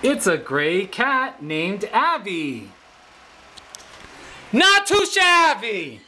It's a gray cat named Abby. Not too shabby!